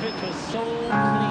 pitch was so clean.